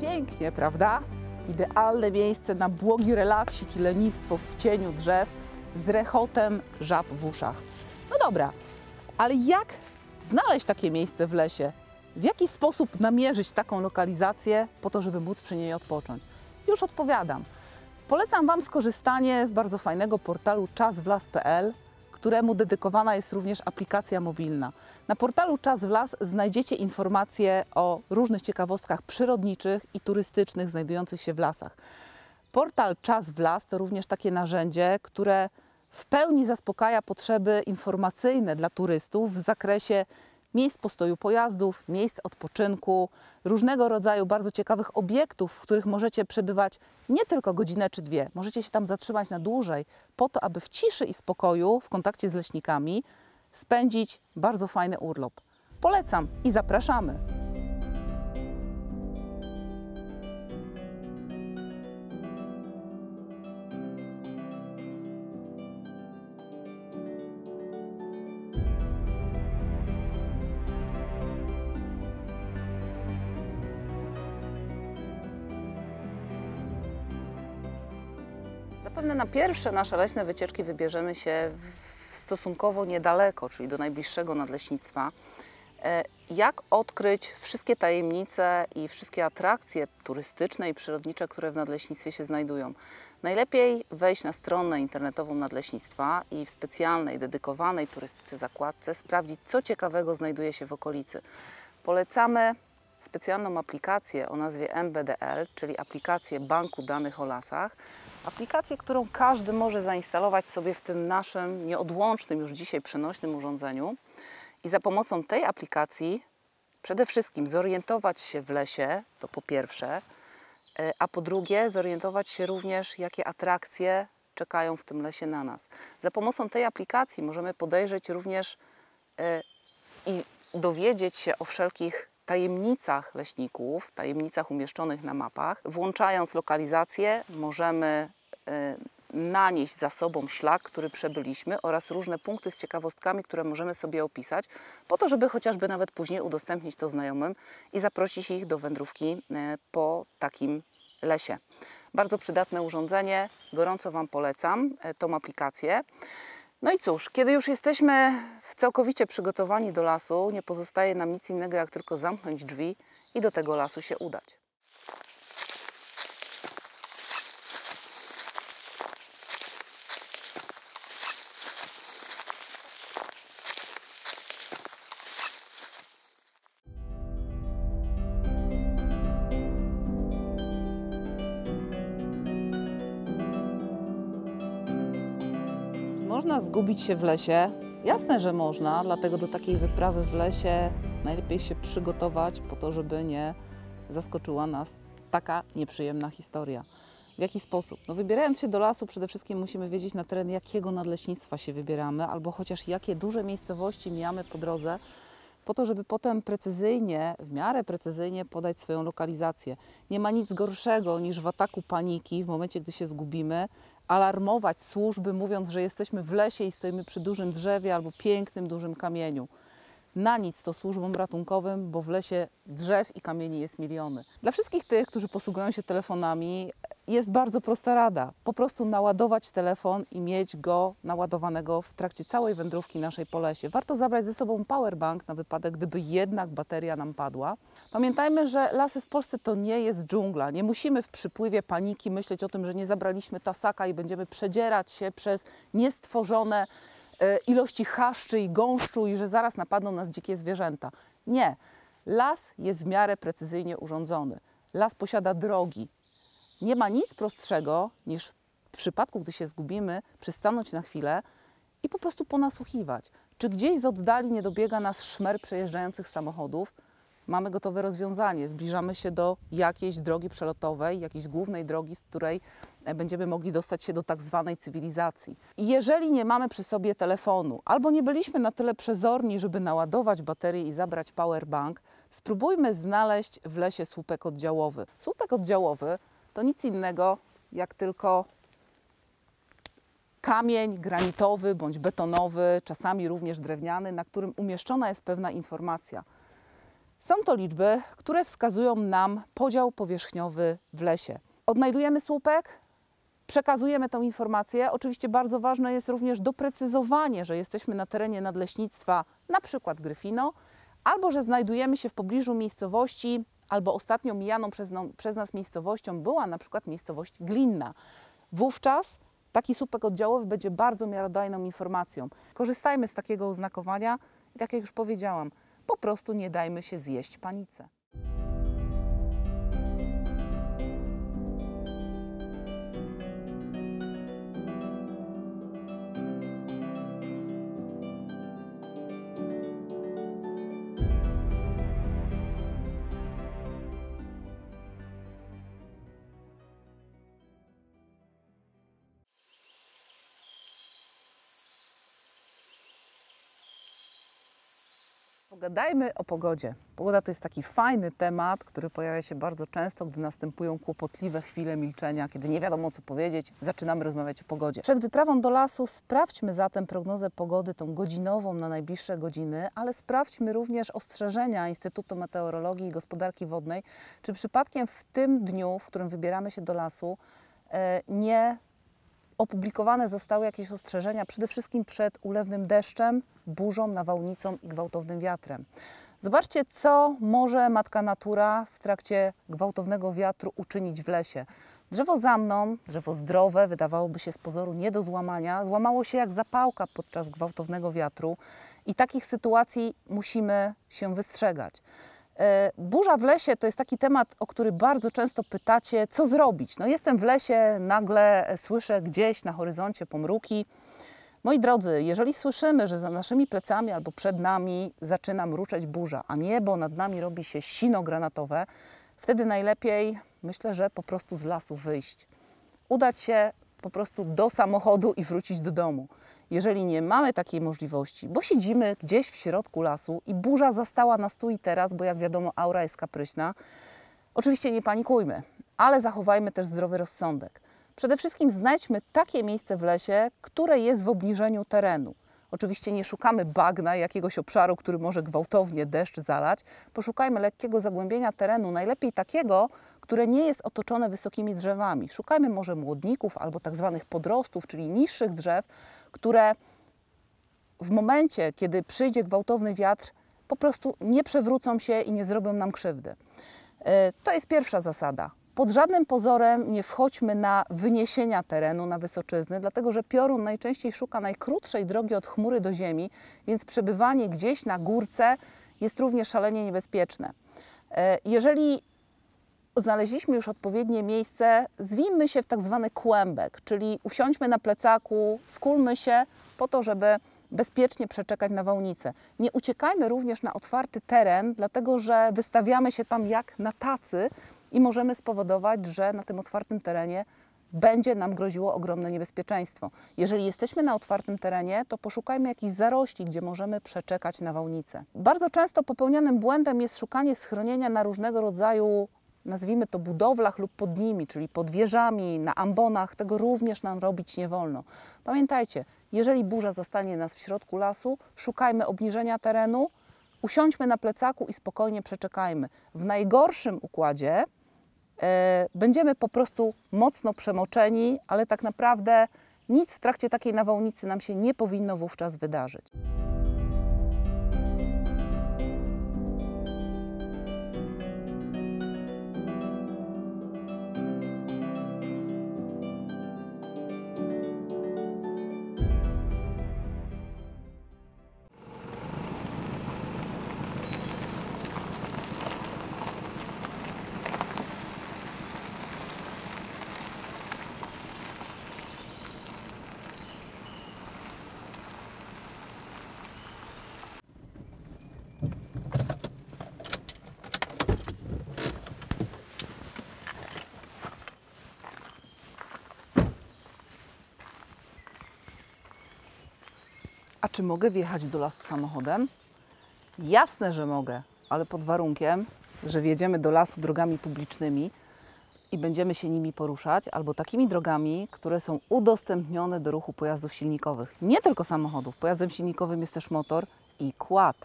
Pięknie, prawda? Idealne miejsce na błogi relaksik i lenistwo w cieniu drzew z rechotem żab w uszach. No dobra, ale jak znaleźć takie miejsce w lesie? W jaki sposób namierzyć taką lokalizację po to, żeby móc przy niej odpocząć? Już odpowiadam. Polecam Wam skorzystanie z bardzo fajnego portalu czaswlas.pl, któremu dedykowana jest również aplikacja mobilna. Na portalu Czas w Las znajdziecie informacje o różnych ciekawostkach przyrodniczych i turystycznych znajdujących się w lasach. Portal Czas w Las to również takie narzędzie, które w pełni zaspokaja potrzeby informacyjne dla turystów w zakresie miejsc postoju pojazdów, miejsc odpoczynku, różnego rodzaju bardzo ciekawych obiektów, w których możecie przebywać nie tylko godzinę czy dwie. Możecie się tam zatrzymać na dłużej, po to, aby w ciszy i spokoju, w kontakcie z leśnikami, spędzić bardzo fajny urlop. Polecam i zapraszamy. Zapewne na pierwsze nasze leśne wycieczki wybierzemy się stosunkowo niedaleko, czyli do najbliższego nadleśnictwa. E, Jak odkryć wszystkie tajemnice i wszystkie atrakcje turystyczne i przyrodnicze, które w nadleśnictwie się znajdują? Najlepiej wejść na stronę internetową nadleśnictwa i w specjalnej, dedykowanej turystyce zakładce sprawdzić, co ciekawego znajduje się w okolicy. Polecamy specjalną aplikację o nazwie MBDL, czyli aplikację Banku Danych o Lasach. Aplikację, którą każdy może zainstalować sobie w tym naszym nieodłącznym już dzisiaj przenośnym urządzeniu. I za pomocą tej aplikacji przede wszystkim zorientować się w lesie, to po pierwsze, e, a po drugie zorientować się również, jakie atrakcje czekają w tym lesie na nas. Za pomocą tej aplikacji możemy podejrzeć również e, i dowiedzieć się o wszelkich tajemnicach leśników, tajemnicach umieszczonych na mapach. Włączając lokalizację, możemy e, nanieść za sobą szlak, który przebyliśmy oraz różne punkty z ciekawostkami, które możemy sobie opisać, po to, żeby chociażby nawet później udostępnić to znajomym i zaprosić ich do wędrówki e, po takim lesie. Bardzo przydatne urządzenie, gorąco Wam polecam e, tą aplikację. No i cóż, kiedy już jesteśmy całkowicie przygotowani do lasu, nie pozostaje nam nic innego, jak tylko zamknąć drzwi i do tego lasu się udać. Zgubić się w lesie. Jasne, że można, dlatego do takiej wyprawy w lesie najlepiej się przygotować po to, żeby nie zaskoczyła nas taka nieprzyjemna historia. W jaki sposób? No, wybierając się do lasu, przede wszystkim musimy wiedzieć na teren jakiego nadleśnictwa się wybieramy, albo chociaż jakie duże miejscowości mijamy po drodze, po to, żeby potem precyzyjnie, w miarę precyzyjnie podać swoją lokalizację. Nie ma nic gorszego niż w ataku paniki, w momencie, gdy się zgubimy, alarmować służby, mówiąc, że jesteśmy w lesie i stoimy przy dużym drzewie albo pięknym, dużym kamieniu. Na nic to służbom ratunkowym, bo w lesie drzew i kamieni jest miliony. Dla wszystkich tych, którzy posługują się telefonami, jest bardzo prosta rada. Po prostu naładować telefon i mieć go naładowanego w trakcie całej wędrówki naszej po lesie. Warto zabrać ze sobą powerbank na wypadek, gdyby jednak bateria nam padła. Pamiętajmy, że lasy w Polsce to nie jest dżungla. Nie musimy w przypływie paniki myśleć o tym, że nie zabraliśmy tasaka i będziemy przedzierać się przez niestworzone e, ilości chaszczy i gąszczu i że zaraz napadną nas dzikie zwierzęta. Nie. Las jest w miarę precyzyjnie urządzony. Las posiada drogi. Nie ma nic prostszego niż w przypadku, gdy się zgubimy, przystanąć na chwilę i po prostu ponasłuchiwać. Czy gdzieś z oddali nie dobiega nas szmer przejeżdżających samochodów? Mamy gotowe rozwiązanie. Zbliżamy się do jakiejś drogi przelotowej, jakiejś głównej drogi, z której e, będziemy mogli dostać się do tak zwanej cywilizacji. I jeżeli nie mamy przy sobie telefonu, albo nie byliśmy na tyle przezorni, żeby naładować baterię i zabrać powerbank, spróbujmy znaleźć w lesie słupek oddziałowy. Słupek oddziałowy to nic innego jak tylko kamień granitowy bądź betonowy, czasami również drewniany, na którym umieszczona jest pewna informacja. Są to liczby, które wskazują nam podział powierzchniowy w lesie. Odnajdujemy słupek, przekazujemy tą informację. Oczywiście bardzo ważne jest również doprecyzowanie, że jesteśmy na terenie nadleśnictwa, na przykład Gryfino, albo że znajdujemy się w pobliżu miejscowości, albo ostatnio mijaną przez, no, przez nas miejscowością była na przykład miejscowość Glinna. Wówczas taki słupek oddziałowy będzie bardzo miarodajną informacją. Korzystajmy z takiego oznakowania i tak jak już powiedziałam, po prostu nie dajmy się zjeść panice. Pogadajmy o pogodzie. Pogoda to jest taki fajny temat, który pojawia się bardzo często, gdy następują kłopotliwe chwile milczenia, kiedy nie wiadomo co powiedzieć, zaczynamy rozmawiać o pogodzie. Przed wyprawą do lasu sprawdźmy zatem prognozę pogody, tą godzinową na najbliższe godziny, ale sprawdźmy również ostrzeżenia Instytutu Meteorologii i Gospodarki Wodnej, czy przypadkiem w tym dniu, w którym wybieramy się do lasu, e, nie opublikowane zostały jakieś ostrzeżenia przede wszystkim przed ulewnym deszczem, burzą, nawałnicą i gwałtownym wiatrem. Zobaczcie, co może matka natura w trakcie gwałtownego wiatru uczynić w lesie. Drzewo za mną, drzewo zdrowe, wydawałoby się z pozoru nie do złamania, złamało się jak zapałka podczas gwałtownego wiatru i takich sytuacji musimy się wystrzegać. E, burza w lesie to jest taki temat, o który bardzo często pytacie, co zrobić. No jestem w lesie, nagle słyszę gdzieś na horyzoncie pomruki. Moi drodzy, jeżeli słyszymy, że za naszymi plecami albo przed nami zaczyna mruczeć burza, a niebo nad nami robi się sino granatowe, wtedy najlepiej, myślę, że po prostu z lasu wyjść. Udać się po prostu do samochodu i wrócić do domu. Jeżeli nie mamy takiej możliwości, bo siedzimy gdzieś w środku lasu i burza zastała nas tu i teraz, bo jak wiadomo, aura jest kapryśna, oczywiście nie panikujmy, ale zachowajmy też zdrowy rozsądek. Przede wszystkim znajdźmy takie miejsce w lesie, które jest w obniżeniu terenu. Oczywiście nie szukamy bagna, jakiegoś obszaru, który może gwałtownie deszcz zalać. Poszukajmy lekkiego zagłębienia terenu, najlepiej takiego, które nie jest otoczone wysokimi drzewami. Szukajmy może młodników albo tak zwanych podrostów, czyli niższych drzew, które w momencie, kiedy przyjdzie gwałtowny wiatr, po prostu nie przewrócą się i nie zrobią nam krzywdy. E, to jest pierwsza zasada. Pod żadnym pozorem nie wchodźmy na wyniesienia terenu, na wysoczyzny, dlatego że piorun najczęściej szuka najkrótszej drogi od chmury do ziemi, więc przebywanie gdzieś na górce jest również szalenie niebezpieczne. E, jeżeli znaleźliśmy już odpowiednie miejsce, zwijmy się w tak zwany kłębek, czyli usiądźmy na plecaku, skulmy się po to, żeby bezpiecznie przeczekać nawałnicę. Nie uciekajmy również na otwarty teren, dlatego że wystawiamy się tam jak na tacy i możemy spowodować, że na tym otwartym terenie będzie nam groziło ogromne niebezpieczeństwo. Jeżeli jesteśmy na otwartym terenie, to poszukajmy jakichś zarośli, gdzie możemy przeczekać nawałnicę. Bardzo często popełnianym błędem jest szukanie schronienia na różnego rodzaju nazwijmy to budowlach lub pod nimi, czyli pod wieżami, na ambonach, tego również nam robić nie wolno. Pamiętajcie, jeżeli burza zastanie nas w środku lasu, szukajmy obniżenia terenu, usiądźmy na plecaku i spokojnie przeczekajmy. W najgorszym układzie e, będziemy po prostu mocno przemoczeni, ale tak naprawdę nic w trakcie takiej nawałnicy nam się nie powinno wówczas wydarzyć. A czy mogę wjechać do lasu samochodem? Jasne, że mogę, ale pod warunkiem, że wjedziemy do lasu drogami publicznymi i będziemy się nimi poruszać, albo takimi drogami, które są udostępnione do ruchu pojazdów silnikowych. Nie tylko samochodów. Pojazdem silnikowym jest też motor i kład.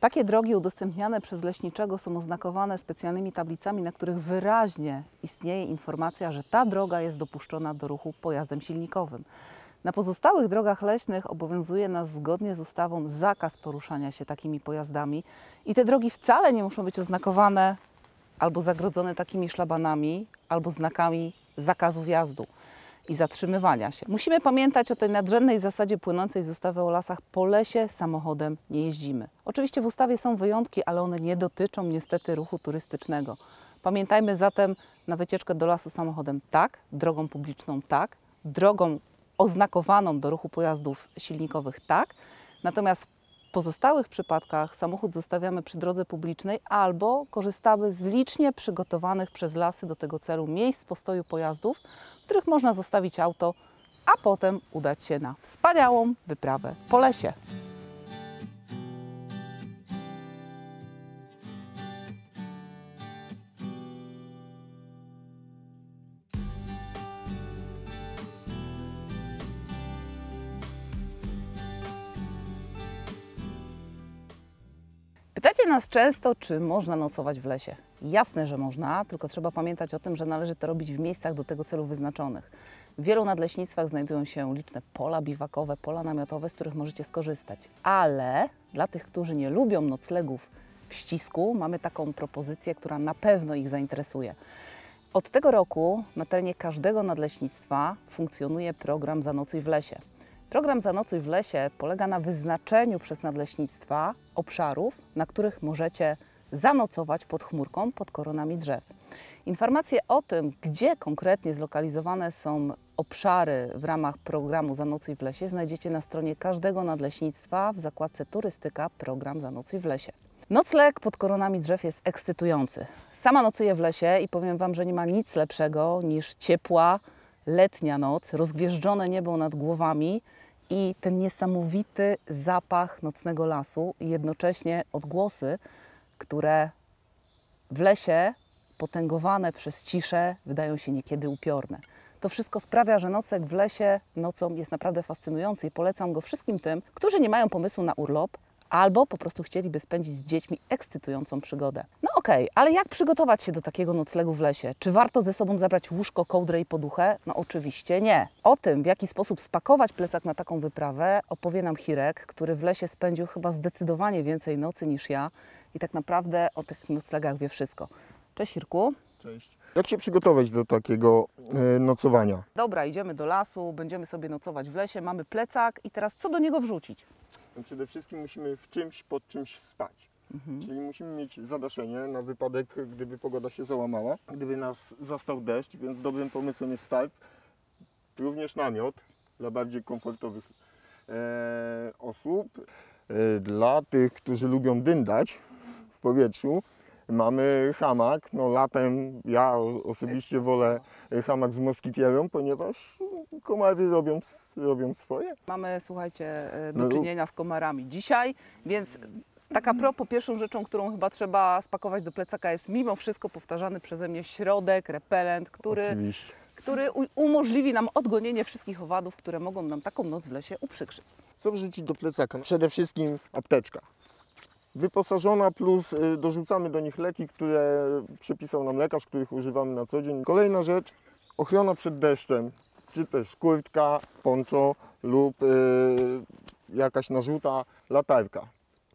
Takie drogi udostępniane przez leśniczego są oznakowane specjalnymi tablicami, na których wyraźnie istnieje informacja, że ta droga jest dopuszczona do ruchu pojazdem silnikowym. Na pozostałych drogach leśnych obowiązuje nas zgodnie z ustawą zakaz poruszania się takimi pojazdami i te drogi wcale nie muszą być oznakowane albo zagrodzone takimi szlabanami, albo znakami zakazu wjazdu i zatrzymywania się. Musimy pamiętać o tej nadrzędnej zasadzie płynącej z ustawy o lasach. Po lesie samochodem nie jeździmy. Oczywiście w ustawie są wyjątki, ale one nie dotyczą niestety ruchu turystycznego. Pamiętajmy zatem na wycieczkę do lasu samochodem tak, drogą publiczną tak, drogą oznakowaną do ruchu pojazdów silnikowych tak, natomiast w pozostałych przypadkach samochód zostawiamy przy drodze publicznej albo korzystamy z licznie przygotowanych przez lasy do tego celu miejsc postoju pojazdów, w których można zostawić auto, a potem udać się na wspaniałą wyprawę po lesie. Nas często, czy można nocować w lesie. Jasne, że można, tylko trzeba pamiętać o tym, że należy to robić w miejscach do tego celu wyznaczonych. W wielu nadleśnictwach znajdują się liczne pola biwakowe, pola namiotowe, z których możecie skorzystać. Ale dla tych, którzy nie lubią noclegów w ścisku, mamy taką propozycję, która na pewno ich zainteresuje. Od tego roku na terenie każdego nadleśnictwa funkcjonuje program Zanocuj w lesie. Program Zanocuj w lesie polega na wyznaczeniu przez nadleśnictwa obszarów, na których możecie zanocować pod chmurką, pod koronami drzew. Informacje o tym, gdzie konkretnie zlokalizowane są obszary w ramach programu Zanocuj w lesie, znajdziecie na stronie każdego nadleśnictwa w zakładce Turystyka Program Zanocuj w lesie. Nocleg pod koronami drzew jest ekscytujący. Sama nocuję w lesie i powiem Wam, że nie ma nic lepszego niż ciepła, letnia noc, rozgwieżdżone niebo nad głowami i ten niesamowity zapach nocnego lasu i jednocześnie odgłosy, które w lesie potęgowane przez ciszę wydają się niekiedy upiorne. To wszystko sprawia, że nocek w lesie nocą jest naprawdę fascynujący i polecam go wszystkim tym, którzy nie mają pomysłu na urlop albo po prostu chcieliby spędzić z dziećmi ekscytującą przygodę. No okej, ale jak przygotować się do takiego noclegu w lesie? Czy warto ze sobą zabrać łóżko, kołdrę i poduchę? No oczywiście nie. O tym, w jaki sposób spakować plecak na taką wyprawę, opowie nam Hirek, który w lesie spędził chyba zdecydowanie więcej nocy niż ja i tak naprawdę o tych noclegach wie wszystko. Cześć Hirku. Cześć. Jak się przygotować do takiego e, nocowania? Dobra, idziemy do lasu, będziemy sobie nocować w lesie, mamy plecak i teraz co do niego wrzucić? No przede wszystkim musimy w czymś pod czymś spać. Mhm. Czyli musimy mieć zadaszenie na wypadek, gdyby pogoda się załamała, gdyby nas zastał deszcz, więc dobrym pomysłem jest start. Również namiot dla bardziej komfortowych e, osób. E, dla tych, którzy lubią dyndać w powietrzu, mamy hamak. No latem ja osobiście wolę hamak z moskitierą, ponieważ komary robią, robią swoje. Mamy, słuchajcie, e, do No. czynienia z komarami dzisiaj, więc taka propos, pierwszą rzeczą, którą chyba trzeba spakować do plecaka jest mimo wszystko powtarzany przeze mnie środek, repelent, który, Oczywiście. który umożliwi nam odgonienie wszystkich owadów, które mogą nam taką noc w lesie uprzykrzyć. Co wrzucić do plecaka? Przede wszystkim apteczka. Wyposażona plus y, dorzucamy do nich leki, które przepisał nam lekarz, których używamy na co dzień. Kolejna rzecz, ochrona przed deszczem, czy też kurtka, poncho lub y, jakaś narzuta, latarka.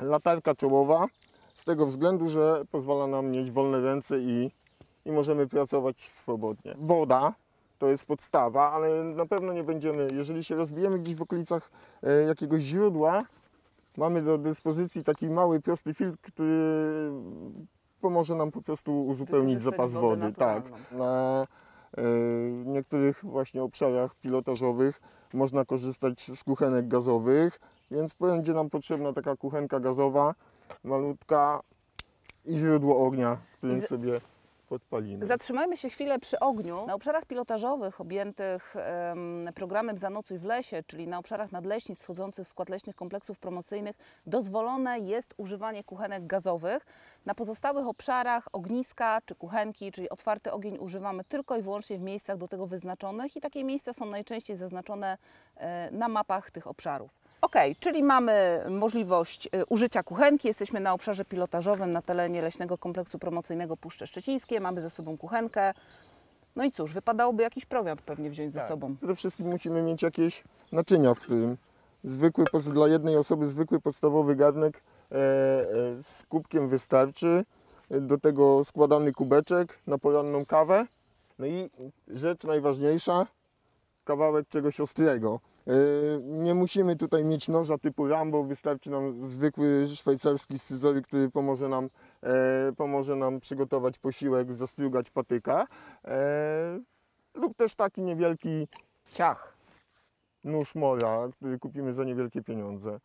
Latarka czołowa z tego względu, że pozwala nam mieć wolne ręce i, i możemy pracować swobodnie. Woda to jest podstawa, ale na pewno nie będziemy, jeżeli się rozbijemy gdzieś w okolicach e, jakiegoś źródła, mamy do dyspozycji taki mały, prosty filtr, który pomoże nam po prostu uzupełnić zapas wodę wody. Tak. Na e, niektórych właśnie obszarach pilotażowych można korzystać z kuchenek gazowych, więc będzie nam potrzebna taka kuchenka gazowa, malutka i źródło ognia, którym I z- sobie podpalimy. Zatrzymajmy się chwilę przy ogniu. Na obszarach pilotażowych objętych em, programem Zanocuj w lesie, czyli na obszarach nadleśnic wchodzących w skład leśnych kompleksów promocyjnych, dozwolone jest używanie kuchenek gazowych. Na pozostałych obszarach ogniska czy kuchenki, czyli otwarty ogień używamy tylko i wyłącznie w miejscach do tego wyznaczonych i takie miejsca są najczęściej zaznaczone e, na mapach tych obszarów. Ok, czyli mamy możliwość y, użycia kuchenki. Jesteśmy na obszarze pilotażowym na terenie Leśnego Kompleksu Promocyjnego Puszcze Szczecińskie. Mamy ze sobą kuchenkę. No i cóż, wypadałoby jakiś prowiant pewnie wziąć ze sobą. Przede wszystkim musimy mieć jakieś naczynia, w którym zwykły, dla jednej osoby zwykły podstawowy garnek e, e, z kubkiem wystarczy. Do tego składany kubeczek na poranną kawę. No i rzecz najważniejsza, kawałek czegoś ostrego. E, Nie musimy tutaj mieć noża typu Rambo, wystarczy nam zwykły szwajcarski scyzoryk, który pomoże nam, e, pomoże nam przygotować posiłek, zastrugać patyka. E, lub też taki niewielki Ciach. nóż mora, który kupimy za niewielkie pieniądze.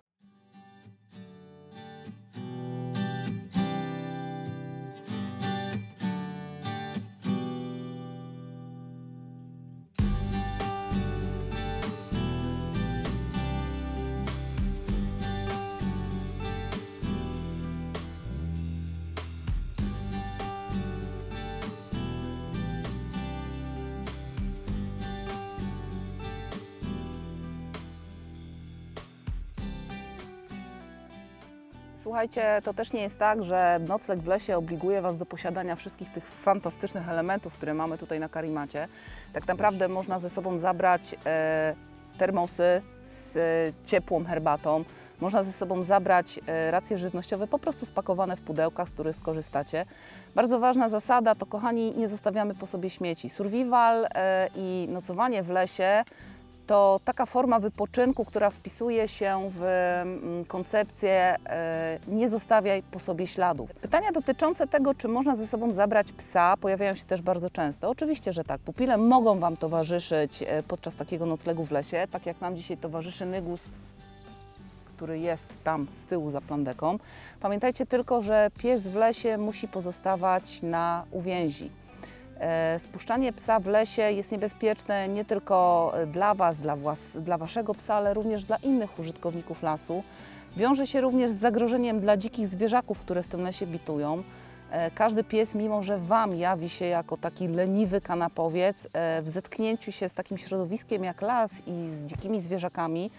Słuchajcie, to też nie jest tak, że nocleg w lesie obliguje Was do posiadania wszystkich tych fantastycznych elementów, które mamy tutaj na karimacie. Tak naprawdę można ze sobą zabrać e, termosy z e, ciepłą herbatą, można ze sobą zabrać e, racje żywnościowe po prostu spakowane w pudełkach, z których skorzystacie. Bardzo ważna zasada to, kochani, nie zostawiamy po sobie śmieci. Survival e, i nocowanie w lesie to taka forma wypoczynku, która wpisuje się w mm, koncepcję e, nie zostawiaj po sobie śladów. Pytania dotyczące tego, czy można ze sobą zabrać psa, pojawiają się też bardzo często. Oczywiście, że tak. Pupile mogą Wam towarzyszyć e, podczas takiego noclegu w lesie, tak jak nam dzisiaj towarzyszy Nygus, który jest tam z tyłu za plandeką. Pamiętajcie tylko, że pies w lesie musi pozostawać na uwięzi. E, Spuszczanie psa w lesie jest niebezpieczne nie tylko dla Was, dla, włas, dla Waszego psa, ale również dla innych użytkowników lasu. Wiąże się również z zagrożeniem dla dzikich zwierzaków, które w tym lesie bitują. E, Każdy pies, mimo że Wam jawi się jako taki leniwy kanapowiec, e, w zetknięciu się z takim środowiskiem jak las i z dzikimi zwierzakami,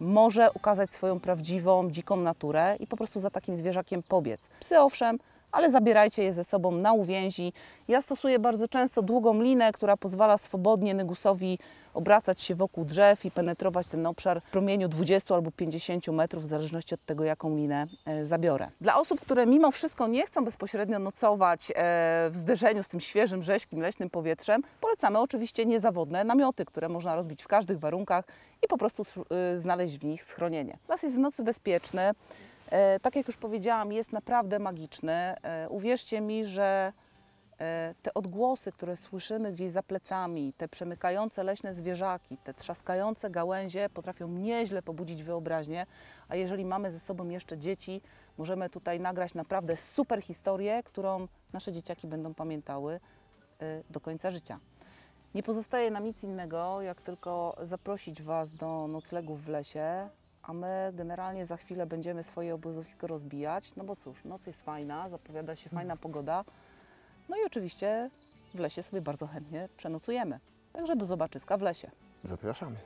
może ukazać swoją prawdziwą, dziką naturę i po prostu za takim zwierzakiem pobiec. Psy owszem, ale zabierajcie je ze sobą na uwięzi. Ja stosuję bardzo często długą linę, która pozwala swobodnie Nygusowi obracać się wokół drzew i penetrować ten obszar w promieniu 20 albo 50 metrów, w zależności od tego, jaką linę e, zabiorę. Dla osób, które mimo wszystko nie chcą bezpośrednio nocować e, w zderzeniu z tym świeżym, rześkim, leśnym powietrzem, polecamy oczywiście niezawodne namioty, które można rozbić w każdych warunkach i po prostu e, znaleźć w nich schronienie. Las jest w nocy bezpieczny. E, Tak jak już powiedziałam, jest naprawdę magiczny. E, Uwierzcie mi, że e, te odgłosy, które słyszymy gdzieś za plecami, te przemykające leśne zwierzaki, te trzaskające gałęzie potrafią nieźle pobudzić wyobraźnię, a jeżeli mamy ze sobą jeszcze dzieci, możemy tutaj nagrać naprawdę super historię, którą nasze dzieciaki będą pamiętały do końca życia. Nie pozostaje nam nic innego, jak tylko zaprosić Was do noclegów w lesie, a my generalnie za chwilę będziemy swoje obozowisko rozbijać, no bo cóż, noc jest fajna, zapowiada się fajna pogoda, no i oczywiście w lesie sobie bardzo chętnie przenocujemy. Także do zobaczyska w lesie. Zapraszamy.